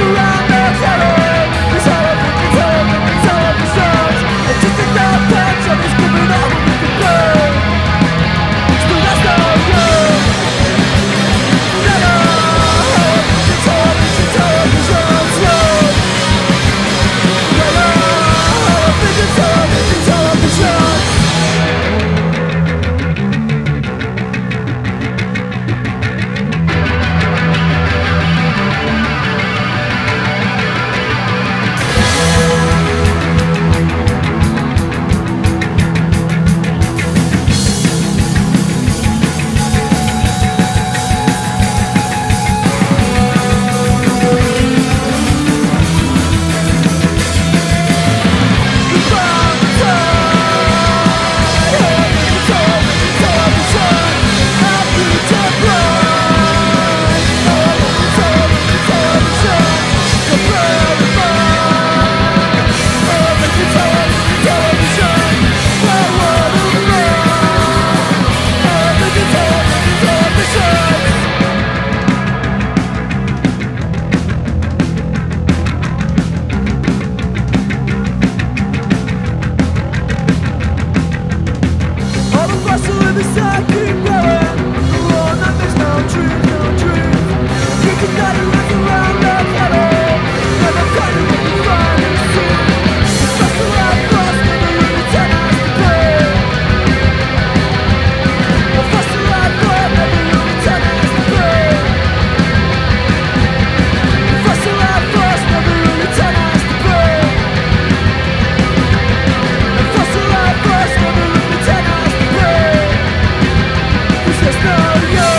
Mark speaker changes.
Speaker 1: surround Yeah.